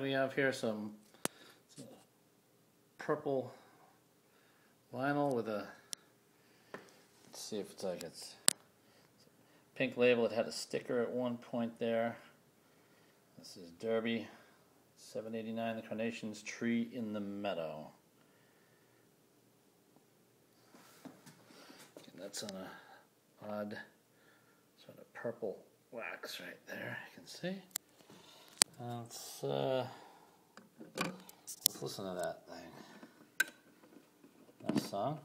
we have here some, some purple vinyl with a. Let's see if it's like it's pink label. It had a sticker at one point there. This is Derby, 789. The Carnations Tree in the Meadow. And that's on a odd sort of purple wax right there. You can see. Let's uh, let's listen to that thing. Nice song.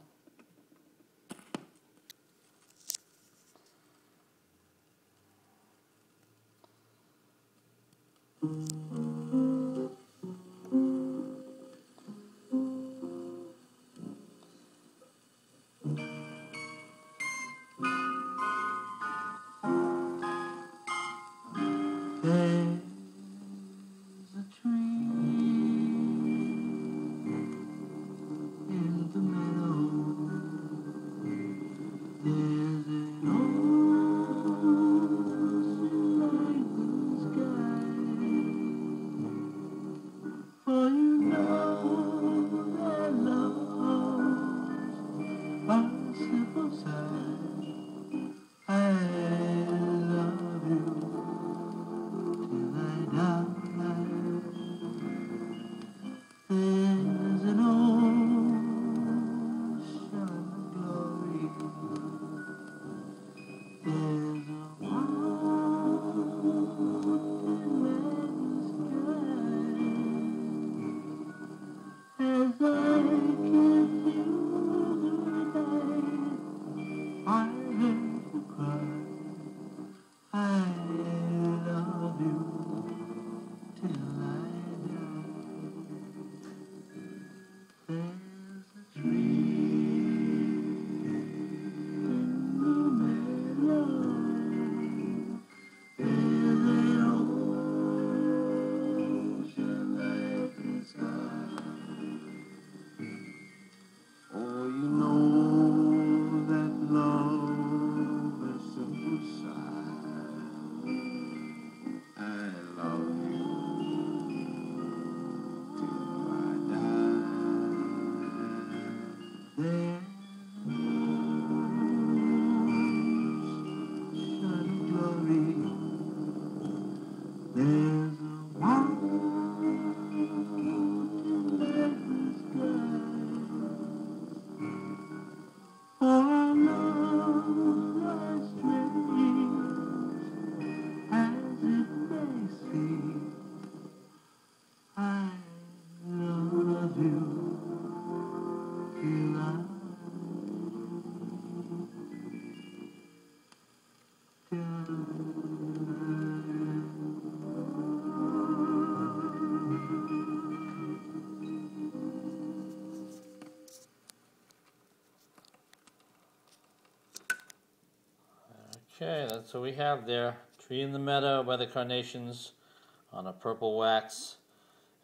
Okay, that's what we have there. Tree in the Meadow by the Carnations on a purple wax.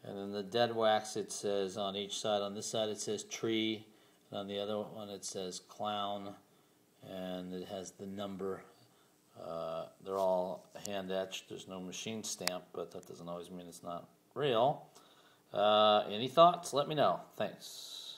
And then the dead wax, it says on each side. On this side, it says tree. And on the other one, it says clown. And it has the number. Uh, they're all hand etched. There's no machine stamp, but that doesn't always mean it's not real. Uh, any thoughts? Let me know. Thanks.